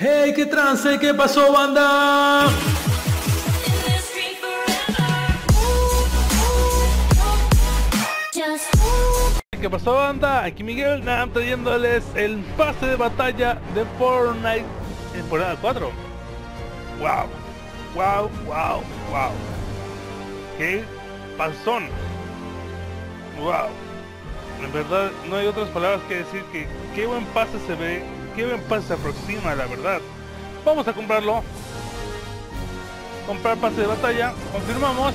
Hey, qué trance, qué pasó, banda. ¿Qué pasó banda? Aquí Miguel Nam trayéndoles el pase de batalla de Fortnite temporada 4 Wow, wow, wow, wow Qué pasón Wow En verdad no hay otras palabras que decir que qué buen pase se ve Buen pase se aproxima la verdad Vamos a comprarlo Comprar pase de batalla Confirmamos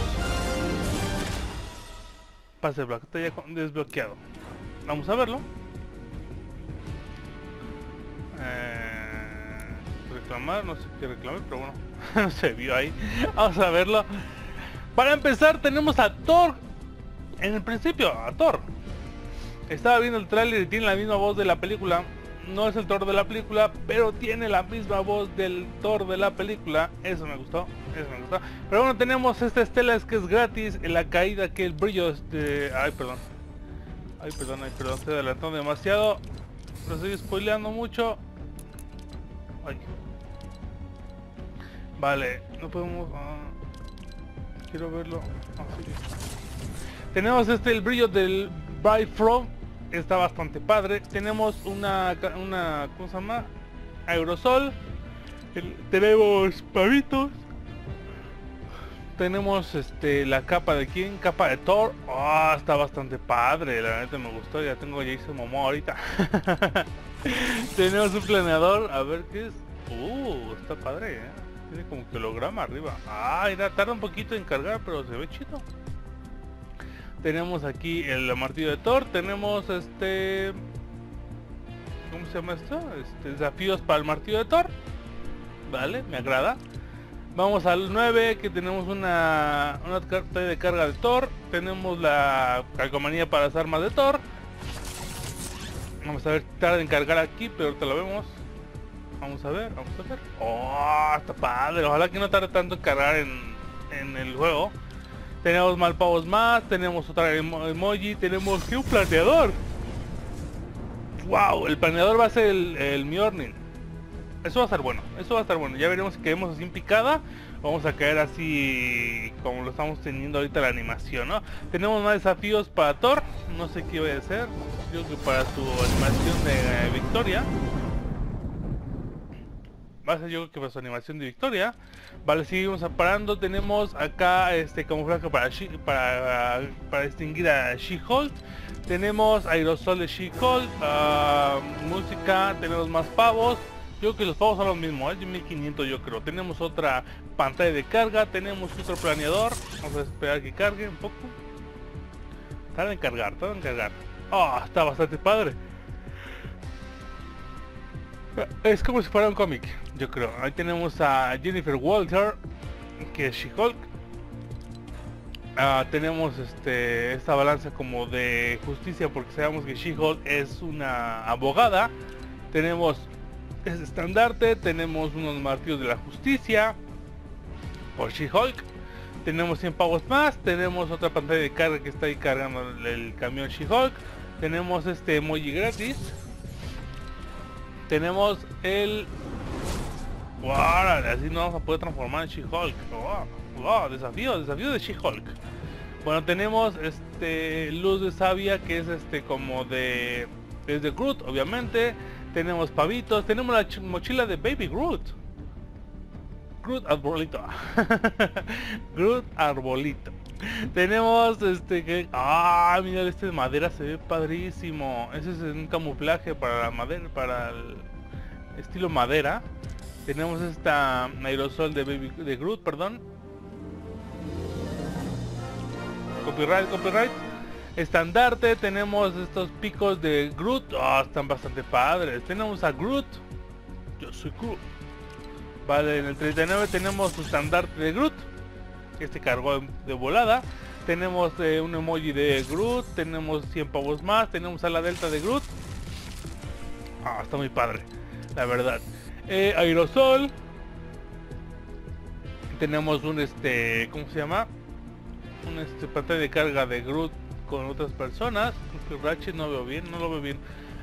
Pase de batalla desbloqueado Vamos a verlo. Eh, reclamar, no sé qué reclamar, pero bueno, no se vio ahí. Vamos a verlo. Para empezar tenemos a Thor. En el principio, a Thor. Estaba viendo el tráiler y tiene la misma voz de la película. No es el Thor de la película, pero tiene la misma voz del Thor de la película. Eso me gustó, eso me gustó. Pero bueno, tenemos esta estela que es gratis. En la caída que el brillo... Este... Ay, perdón Ay, perdón, ay, perdón, estoy adelantando demasiado. Lo estoy spoileando mucho. Ay. Vale, no podemos... Ah, quiero verlo. Ah, Tenemos este, el brillo del Frog. Está bastante padre. Tenemos una... una ¿Cómo se llama? Aerosol. tenemos pavitos tenemos este la capa de quién, capa de Thor. Ah, está bastante padre, la neta me gustó, ya tengo Jason Momoa ahorita. tenemos un planeador, a ver qué es. Uh, está padre, ¿eh? Tiene como que holograma arriba. Ah, mira, tarda un poquito en cargar, pero se ve chido. Tenemos aquí el martillo de Thor, tenemos este... ¿Cómo se llama esto? Este, desafíos para el martillo de Thor. Vale, me agrada. Vamos al 9 que tenemos una, una carta de carga de Thor. Tenemos la calcomanía para las armas de Thor. Vamos a ver, tarda en cargar aquí, pero ahorita lo vemos. Vamos a ver, vamos a ver. Oh, está padre. Ojalá que no tarde tanto en cargar en, en el juego. Tenemos malpavos más, tenemos otra emoji, tenemos que un planeador. Wow, el planeador va a ser el, el Mjolnir. Eso va a estar bueno, eso va a estar bueno. Ya veremos si quedamos así en picada. Vamos a caer así como lo estamos teniendo ahorita la animación, ¿no? Tenemos más desafíos para Thor. No sé qué voy a hacer. Creo que para su animación de eh, victoria. Va a ser yo creo que para su animación de victoria. Vale, seguimos parando. Tenemos acá este camuflaje para, para, para extinguir a She-Hulk. Tenemos aerosol de She-Hulk. Ah, música, tenemos más pavos yo creo que los pavos son los mismos, es 1500 yo creo. Tenemos otra pantalla de carga, tenemos otro planeador. Vamos a esperar que cargue un poco. Tarda en cargar, tarda en cargar. Ah, está bastante padre. Es como si fuera un cómic, yo creo. Ahí tenemos a Jennifer Walter, que es She-Hulk. Ah, tenemos este esta balanza como de justicia porque sabemos que She-Hulk es una abogada. Tenemos es estandarte, tenemos unos martillos de la justicia por She-Hulk, tenemos 100 pavos más, tenemos otra pantalla de carga que está ahí cargando el, camión She-Hulk, tenemos este emoji gratis, tenemos el... ¡Wow! Así no vamos a poder transformar en She-Hulk. Wow, desafío, desafío de She-Hulk. Bueno, tenemos este luz de sabia que es este como de es de Groot, obviamente. Tenemos pavitos, tenemos la mochila de Baby Groot. Groot arbolito. Groot arbolito. Tenemos este que... Ah, mira, este de madera se ve padrísimo. Ese es un camuflaje para la madera, para el estilo madera. Tenemos esta aerosol de Baby de Groot, perdón. Copyright, copyright estandarte, tenemos estos picos de Groot, oh, están bastante padres. Tenemos a Groot, yo soy Groot. Vale, en el 39 tenemos su estandarte de Groot, este cargó de volada. Tenemos eh, un emoji de Groot, tenemos 100 pavos más, tenemos a la delta de Groot. Ah, está muy padre, la verdad. Eh, aerosol. Tenemos un este, ¿cómo se llama? Un este pantalla de carga de Groot con otras personas. Ratchet no veo bien, no lo veo bien.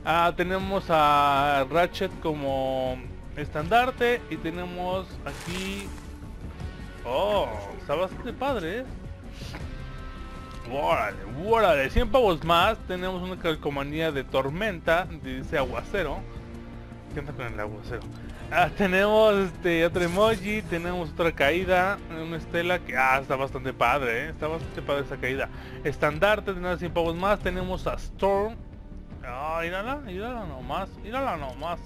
Ah, tenemos a Ratchet como estandarte y tenemos aquí... Oh, está bastante padre, ¿eh? Órale, órale, 100 pavos más, tenemos una calcomanía de tormenta, dice aguacero. ¿Qué onda con el aguacero? Ah, tenemos este otro emoji, tenemos otra caída, una estela que ah, está bastante padre, ¿eh? está bastante padre esa caída. Estandarte, tenemos 100 pavos más, tenemos a Storm. Ah, mírala, mírala nomás, mírala nomás.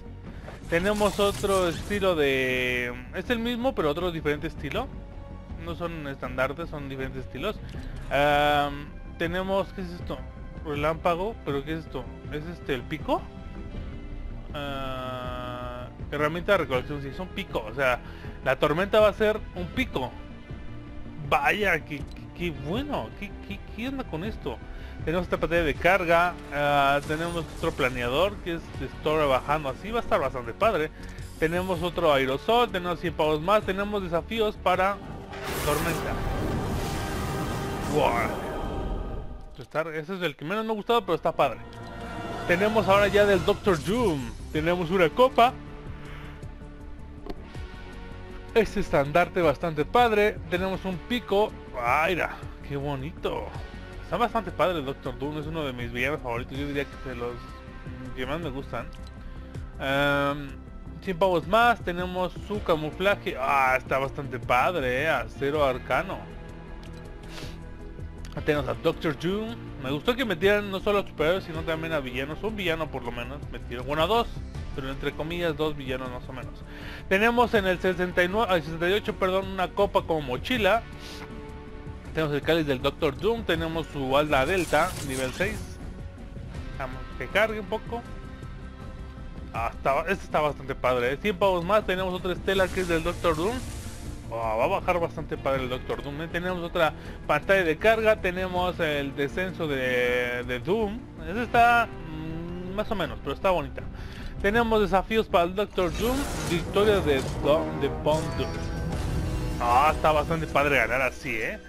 Tenemos otro estilo de... Es el mismo, pero otro diferente estilo no son estandartes, son diferentes estilos. tenemos, ¿qué es esto? Relámpago, pero ¿qué es esto? ¿Es este el pico? Ah, herramienta de recolección, sí, es un pico. O sea, la tormenta va a ser un pico. Vaya, qué, qué, bueno, ¿Qué, qué, onda con esto? Tenemos esta pantalla de carga, ah, tenemos otro planeador que es Store bajando así, va a estar bastante padre. Tenemos otro aerosol, tenemos 100 pavos más, tenemos desafíos para Tormenta. Wow. Ese es el que menos me ha gustado, pero está padre. Tenemos ahora ya del Doctor Doom. Tenemos una copa. Este estandarte bastante padre. Tenemos un pico. ¡Ay, ¡Qué bonito! Está bastante padre el Doctor Doom. Es uno de mis villanos favoritos. Yo diría que de los que más me gustan. 100 pavos más, tenemos su camuflaje. Ah, está bastante padre, eh. Acero arcano. Tenemos a Doctor Doom. Me gustó que metieran no solo a superhéroes, sino también a villanos. Un villano por lo menos metieron. Bueno, a dos. Pero entre comillas, dos villanos más o menos. Tenemos en el 69, al 68, perdón, una copa como mochila. Tenemos el cáliz del Doctor Doom. Tenemos su alda delta, nivel 6. Vamos, que cargue un poco. Ah, este está bastante padre. 100 ¿eh? pavos más. Tenemos otra estela que es del Doctor Doom. Ah, va a bajar bastante padre el Doctor Doom. ¿eh? Tenemos otra pantalla de carga. Tenemos el descenso de, Doom. Esa está mm, más o menos, pero está bonita. Tenemos desafíos para el Doctor Doom. Victoria de, de Bond Doom. Ah, está bastante padre ganar así, ¿eh?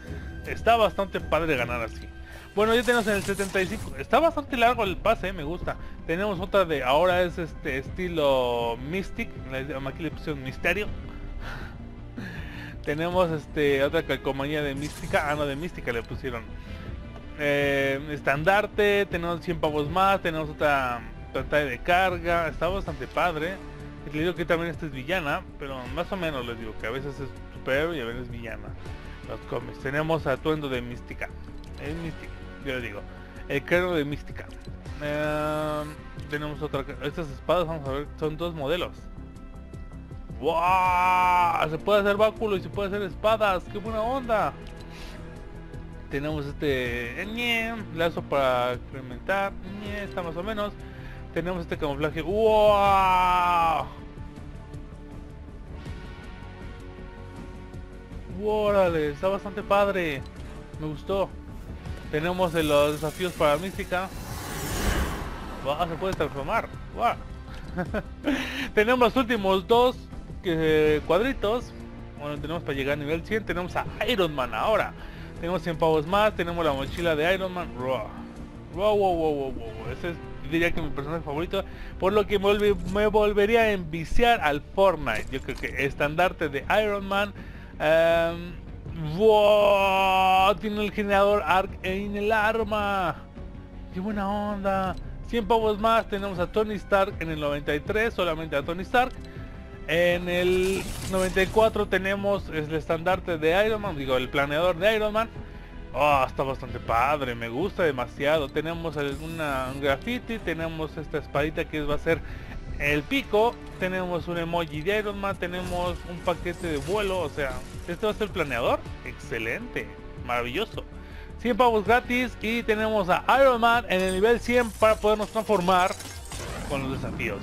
Está bastante padre ganar así. Bueno, ya tenemos en el 75. Está bastante largo el pase, me gusta. Tenemos otra de ahora es este estilo Mystic. Aquí le pusieron Misterio. tenemos este otra calcomanía de Mística. Ah, no, de Mística le pusieron. Eh, estandarte, tenemos 100 pavos más, tenemos otra pantalla de carga. Está bastante padre. Les digo que también esta es villana, pero más o menos les digo que a veces es superhéroe y a veces es villana. Los cómics. Tenemos atuendo de Mística. Es Mística yo les digo. El cráneo de mística. Em, tenemos otra. Estas espadas, vamos a ver, son dos modelos. ¡Wow! Se puede hacer báculo y se puede hacer espadas. ¡Qué buena onda! Tenemos este lazo para incrementar. está más o menos. Tenemos este camuflaje. ¡Wow! ¡Órale! Está bastante padre. Me gustó. Tenemos los desafíos para mística. se puede transformar. tenemos los últimos dos cuadritos. Bueno, tenemos para llegar a nivel 100. Tenemos a Iron Man ahora. Tenemos 100 pavos más. Tenemos la mochila de Iron Man. Wow, wow, wow, Ese es, diría que mi personaje favorito. Por lo que me, volvería a enviciar al Fortnite. Yo creo que estandarte de Iron Man. Em, ¡Wow! Tiene el generador ARC en el arma. ¡Qué buena onda! 100 pavos más. Tenemos a Tony Stark en el 93. Solamente a Tony Stark. En el 94 tenemos el estandarte de Iron Man. Digo, el planeador de Iron Man. Oh, está bastante padre. Me gusta demasiado. Tenemos una, un graffiti. Tenemos esta espadita que va a ser el pico, tenemos un emoji de Iron Man, tenemos un paquete de vuelo, o sea, este va a ser el planeador, excelente, maravilloso. 100 pavos gratis y tenemos a Iron Man en el nivel 100 para podernos transformar con los desafíos.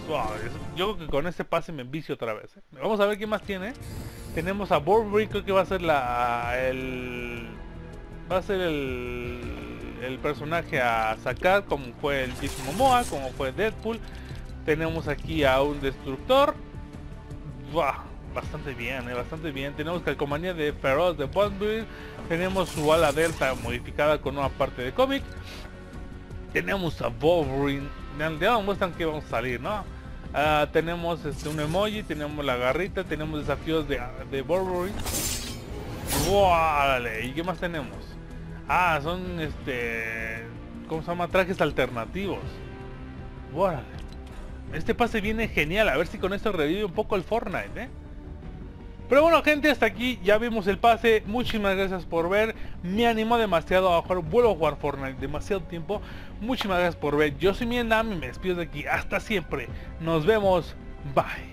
yo creo que con este pase me envicio otra vez. ¿eh? Vamos a ver qué más tiene. Tenemos a Burberry, creo que va a ser la el va a ser el el personaje a sacar como fue el Jason Momoa, como fue Deadpool. Tenemos aquí a un destructor. Bastante bien, eh, bastante bien. Tenemos calcomanía de Feroz de Bondville. Tenemos su ala delta modificada con una parte de cómic. Tenemos a Wolverine. Ya nos muestran que vamos a salir, ¿no? Ah, tenemos este, un emoji, tenemos la garrita, tenemos desafíos de, de. ¡Wow! ¿Y qué más tenemos? Ah, son este... ¿Cómo se llama? Trajes alternativos. Este pase viene genial, a ver si con esto revive un poco el Fortnite, ¿eh? Pero bueno gente, hasta aquí ya vimos el pase, muchísimas gracias por ver, me animó demasiado a jugar, vuelvo a jugar Fortnite demasiado tiempo, muchísimas gracias por ver, yo soy Miendam y me despido de aquí, hasta siempre, nos vemos, bye.